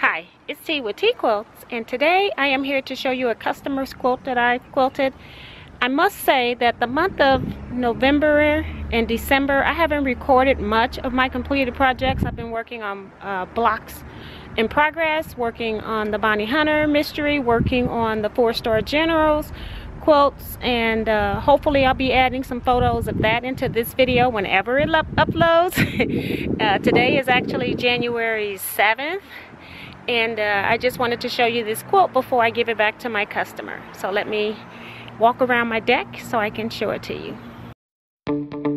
Hi, it's T with Teaquilts and today I am here to show you a customer's quilt that I quilted. I must say that the month of November and December I haven't recorded much of my completed projects. I've been working on uh, blocks in progress, working on the Bonnie Hunter mystery, working on the four star generals, quilts and uh, hopefully I'll be adding some photos of that into this video whenever it uploads. uh, today is actually January 7th and uh, I just wanted to show you this quilt before I give it back to my customer. So let me walk around my deck so I can show it to you.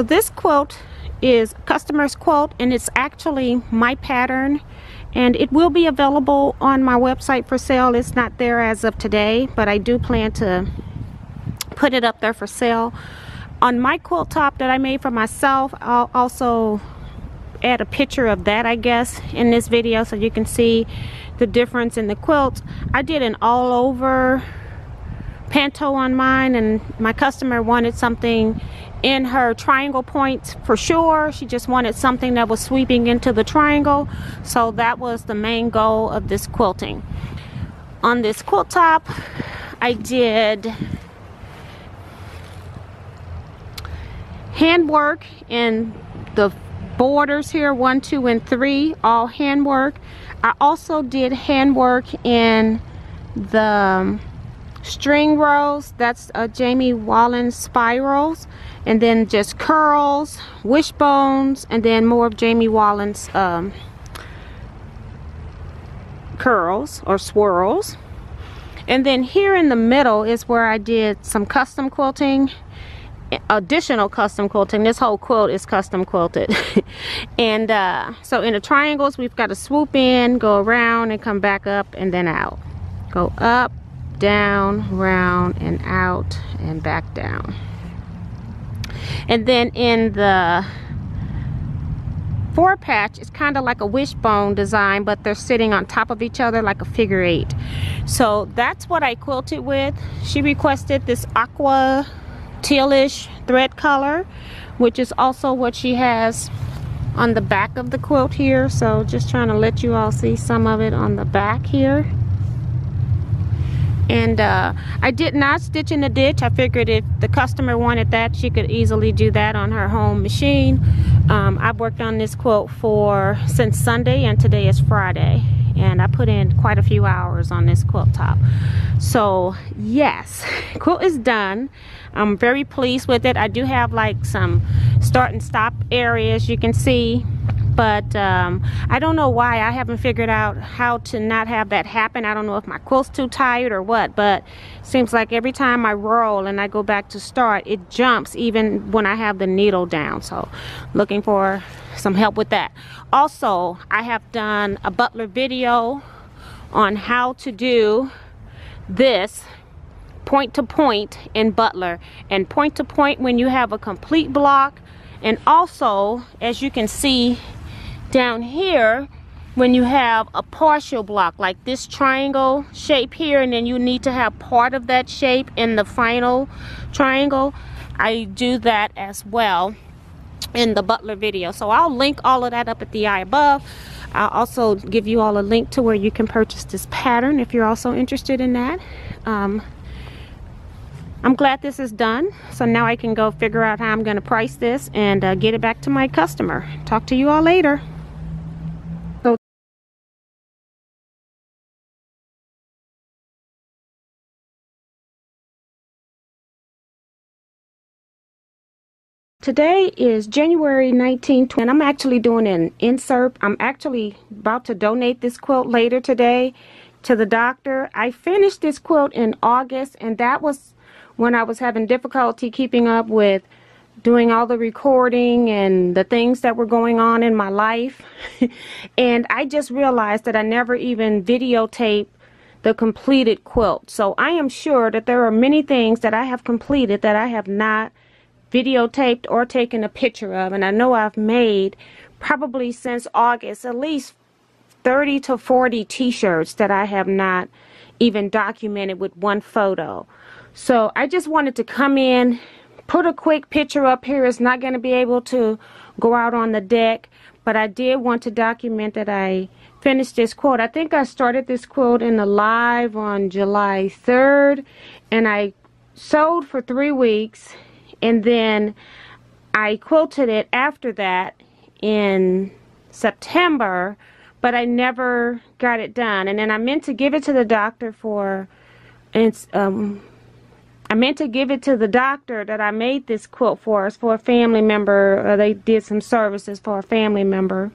So this quilt is customer's quilt and it's actually my pattern and it will be available on my website for sale. It's not there as of today, but I do plan to put it up there for sale. On my quilt top that I made for myself, I'll also add a picture of that I guess in this video so you can see the difference in the quilts. I did an all over panto on mine and my customer wanted something in her triangle points for sure. She just wanted something that was sweeping into the triangle. So that was the main goal of this quilting. On this quilt top I did handwork in the borders here one two and three all handwork. I also did handwork in the string rows that's uh, Jamie Wallen spirals and then just curls wishbones and then more of Jamie Wallen's um, curls or swirls. And then here in the middle is where I did some custom quilting additional custom quilting. This whole quilt is custom quilted. And uh, so in the triangles we've got to swoop in go around and come back up and then out. Go up down round and out and back down and then in the four patch it's kind of like a wishbone design but they're sitting on top of each other like a figure eight. So that's what I quilted with. She requested this aqua tealish thread color which is also what she has on the back of the quilt here. So just trying to let you all see some of it on the back here and uh, I did not stitch in the ditch. I figured if the customer wanted that she could easily do that on her home machine. Um, I've worked on this quilt for since Sunday and today is Friday. And I put in quite a few hours on this quilt top. So yes quilt is done. I'm very pleased with it. I do have like some start and stop areas you can see but um, I don't know why. I haven't figured out how to not have that happen. I don't know if my quilt's too tight or what but seems like every time I roll and I go back to start it jumps even when I have the needle down. So looking for some help with that. Also I have done a butler video on how to do this point to point in butler. And point to point when you have a complete block and also as you can see down here when you have a partial block like this triangle shape here and then you need to have part of that shape in the final triangle. I do that as well in the butler video. So I'll link all of that up at the eye above. I'll also give you all a link to where you can purchase this pattern if you're also interested in that. Um, I'm glad this is done. So now I can go figure out how I'm going to price this and uh, get it back to my customer. Talk to you all later Today is January 19th and I'm actually doing an insert. I'm actually about to donate this quilt later today to the doctor. I finished this quilt in August, and that was when I was having difficulty keeping up with doing all the recording and the things that were going on in my life. and I just realized that I never even videotaped the completed quilt. So I am sure that there are many things that I have completed that I have not videotaped or taken a picture of. And I know I've made probably since August at least 30 to 40 t-shirts that I have not even documented with one photo. So I just wanted to come in, put a quick picture up here. It's not going to be able to go out on the deck, but I did want to document that I finished this quilt. I think I started this quilt in the live on July 3rd, and I sewed for three weeks, and then I quilted it after that in September but I never got it done. And then I meant to give it to the doctor for, it's, um, I meant to give it to the doctor that I made this quilt for. It's for a family member. They did some services for a family member.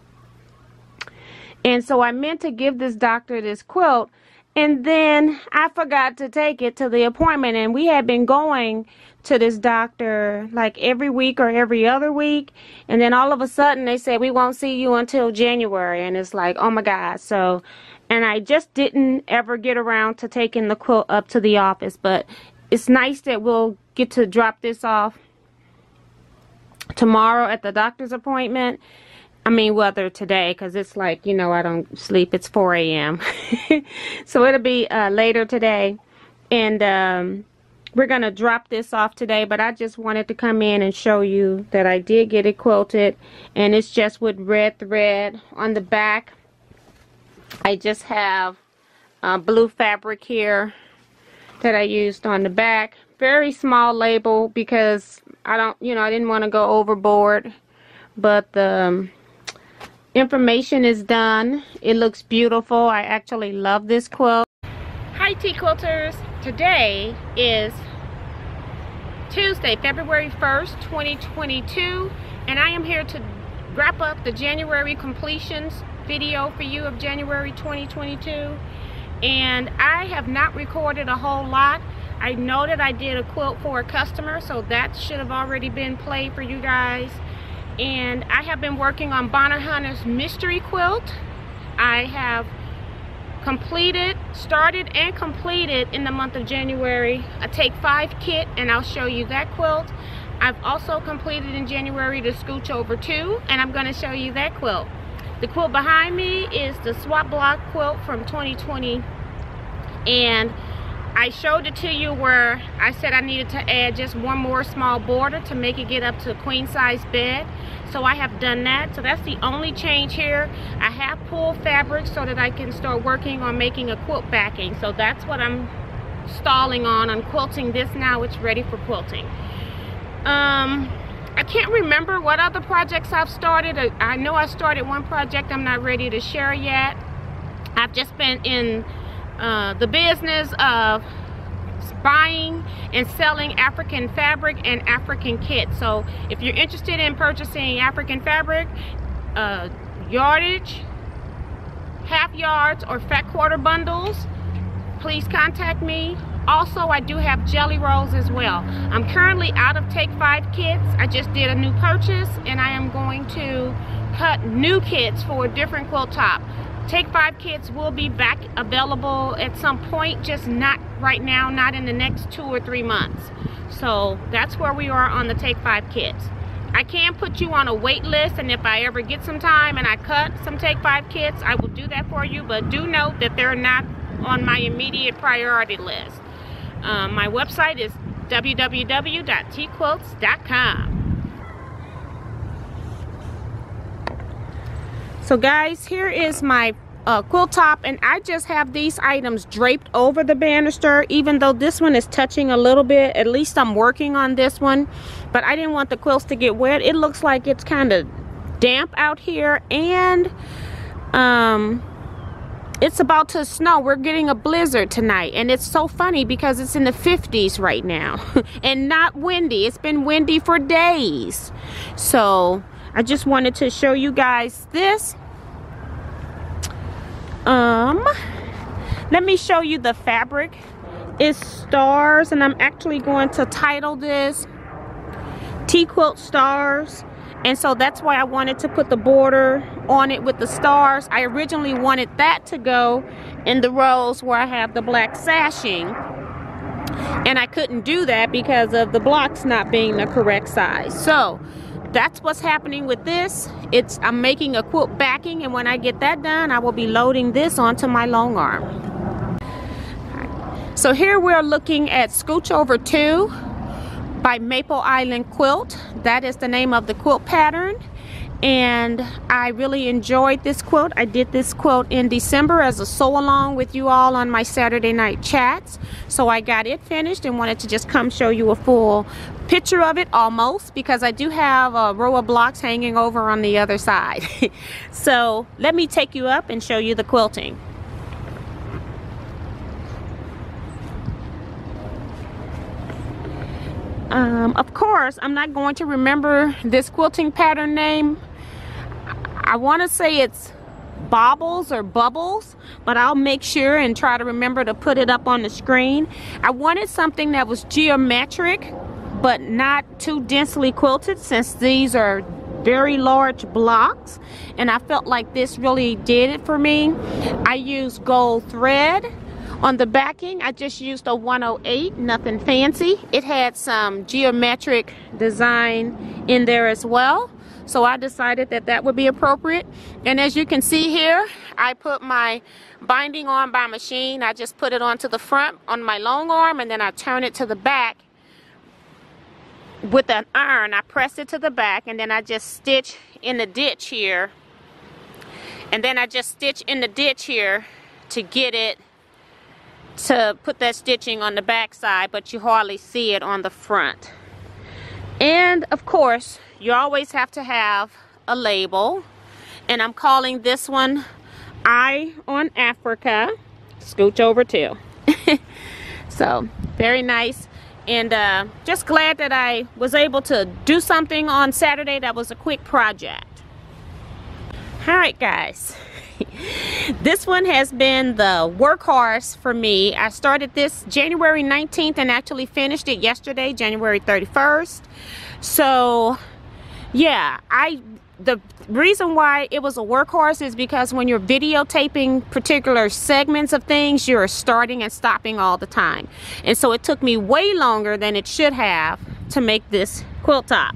And so I meant to give this doctor this quilt. And then I forgot to take it to the appointment. And we had been going to this doctor like every week or every other week. And then all of a sudden they said, we won't see you until January. And it's like, oh my God. So, and I just didn't ever get around to taking the quilt up to the office. But it's nice that we'll get to drop this off tomorrow at the doctor's appointment. I mean, whether today, because it's like, you know, I don't sleep. It's 4 a.m. so it'll be uh, later today. And, um, we're going to drop this off today, but I just wanted to come in and show you that I did get it quilted. And it's just with red thread on the back. I just have uh, blue fabric here that I used on the back. Very small label because I don't, you know, I didn't want to go overboard. But the um, information is done. It looks beautiful. I actually love this quilt. Hi Tea Quilters. Today is Tuesday, February 1st, 2022, and I am here to wrap up the January completions video for you of January 2022. And I have not recorded a whole lot. I know that I did a quilt for a customer, so that should have already been played for you guys. And I have been working on Bonnie Hunter's mystery quilt. I have completed, started and completed in the month of January a Take 5 kit and I'll show you that quilt. I've also completed in January the Scooch Over 2 and I'm going to show you that quilt. The quilt behind me is the Swap Block quilt from 2020 and I showed it to you where I said I needed to add just one more small border to make it get up to a queen size bed. So I have done that. So that's the only change here. I have pulled fabric so that I can start working on making a quilt backing. So that's what I'm stalling on. I'm quilting this now. It's ready for quilting. Um I can't remember what other projects I've started. I know I started one project. I'm not ready to share yet. I've just been in uh, the business of buying and selling African fabric and African kits. So if you're interested in purchasing African fabric, uh, yardage, half yards, or fat quarter bundles, please contact me. Also, I do have jelly rolls as well. I'm currently out of Take 5 kits. I just did a new purchase and I am going to cut new kits for a different quilt top. Take 5 kits will be back available at some point, just not right now, not in the next two or three months. So that's where we are on the Take 5 kits. I can put you on a wait list and if I ever get some time and I cut some Take 5 kits, I will do that for you. But do note that they're not on my immediate priority list. Um, my website is www.teaquilts.com. So guys, here is my uh, quilt top and I just have these items draped over the banister even though this one is touching a little bit. At least I'm working on this one. But I didn't want the quilts to get wet. It looks like it's kind of damp out here and um, it's about to snow. We're getting a blizzard tonight. And it's so funny because it's in the 50s right now. and not windy. It's been windy for days. So I just wanted to show you guys this. Um, let me show you the fabric. It's stars and I'm actually going to title this T-Quilt Stars. And so that's why I wanted to put the border on it with the stars. I originally wanted that to go in the rows where I have the black sashing. And I couldn't do that because of the blocks not being the correct size. So that's what's happening with this it's I'm making a quilt backing and when I get that done I will be loading this onto my long arm so here we're looking at Scooch Over 2 by Maple Island Quilt. That is the name of the quilt pattern. And I really enjoyed this quilt. I did this quilt in December as a sew along with you all on my Saturday night chats. So I got it finished and wanted to just come show you a full picture of it almost because I do have a row of blocks hanging over on the other side. so let me take you up and show you the quilting. Um, of course, I'm not going to remember this quilting pattern name. I want to say it's bobbles or bubbles, but I'll make sure and try to remember to put it up on the screen. I wanted something that was geometric, but not too densely quilted since these are very large blocks and I felt like this really did it for me. I used gold thread on the backing, I just used a 108, nothing fancy. It had some geometric design in there as well. So I decided that that would be appropriate. And as you can see here, I put my binding on by machine. I just put it onto the front on my long arm and then I turn it to the back with an iron. I press it to the back and then I just stitch in the ditch here. And then I just stitch in the ditch here to get it to put that stitching on the back side but you hardly see it on the front. And of course you always have to have a label. And I'm calling this one Eye on Africa. Scooch over too. So very nice. And uh, just glad that I was able to do something on Saturday that was a quick project. All right guys this one has been the workhorse for me. I started this January 19th and actually finished it yesterday, January 31st. So, yeah, I the reason why it was a workhorse is because when you're videotaping particular segments of things, you're starting and stopping all the time. And so it took me way longer than it should have to make this quilt top.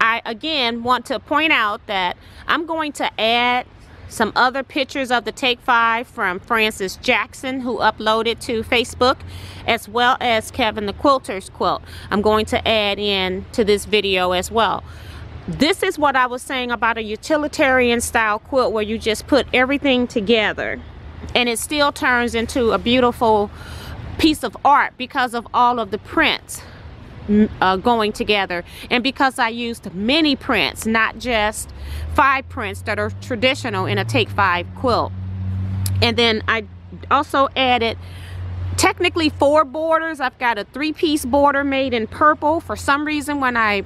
I again want to point out that I'm going to add some other pictures of the Take 5 from Francis Jackson who uploaded to Facebook as well as Kevin the Quilter's quilt. I'm going to add in to this video as well. This is what I was saying about a utilitarian style quilt where you just put everything together and it still turns into a beautiful piece of art because of all of the prints uh, going together. And because I used many prints not just five prints that are traditional in a take five quilt. And then I also added technically four borders. I've got a three-piece border made in purple. For some reason when I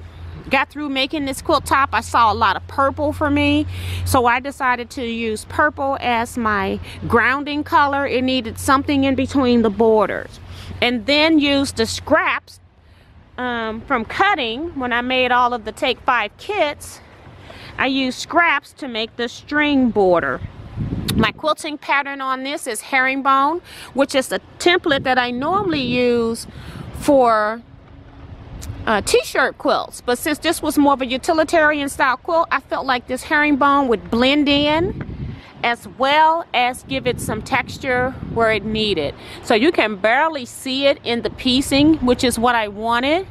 got through making this quilt top I saw a lot of purple for me. So I decided to use purple as my grounding color. It needed something in between the borders. And then use the scraps um, from cutting when I made all of the Take 5 kits I used scraps to make the string border. My quilting pattern on this is herringbone which is a template that I normally use for uh, t-shirt quilts. But since this was more of a utilitarian style quilt I felt like this herringbone would blend in as well as give it some texture where it needed. So you can barely see it in the piecing, which is what I wanted.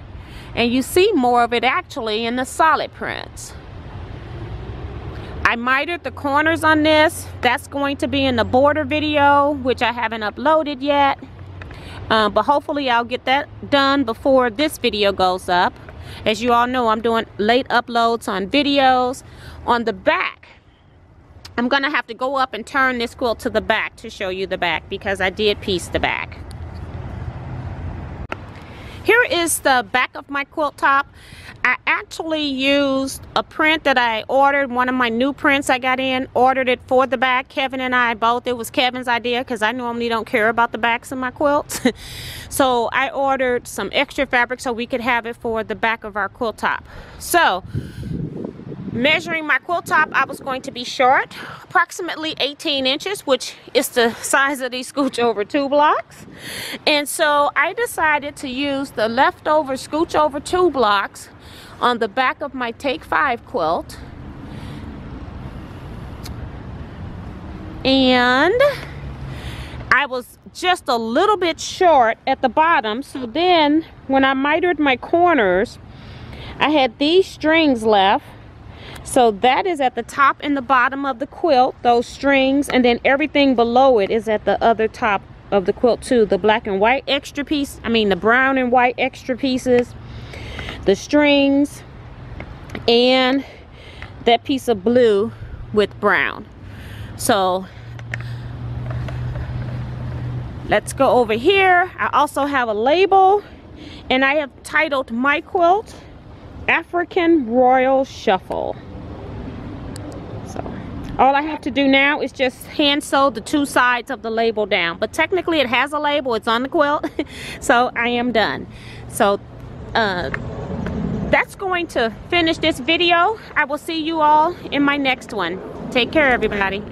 And you see more of it actually in the solid prints. I mitered the corners on this. That's going to be in the border video, which I haven't uploaded yet. Uh, but hopefully I'll get that done before this video goes up. As you all know, I'm doing late uploads on videos. On the back, I'm gonna have to go up and turn this quilt to the back to show you the back because I did piece the back. Here is the back of my quilt top. I actually used a print that I ordered, one of my new prints I got in, ordered it for the back. Kevin and I both, it was Kevin's idea because I normally don't care about the backs of my quilts. so I ordered some extra fabric so we could have it for the back of our quilt top. So measuring my quilt top I was going to be short approximately 18 inches which is the size of these scooch over two blocks. And so I decided to use the leftover scooch over two blocks on the back of my take five quilt. And I was just a little bit short at the bottom so then when I mitered my corners I had these strings left so that is at the top and the bottom of the quilt, those strings, and then everything below it is at the other top of the quilt too. The black and white extra piece, I mean the brown and white extra pieces, the strings, and that piece of blue with brown. So let's go over here. I also have a label and I have titled my quilt African Royal Shuffle. All I have to do now is just hand sew the two sides of the label down. But technically it has a label, it's on the quilt. so I am done. So uh, that's going to finish this video. I will see you all in my next one. Take care everybody.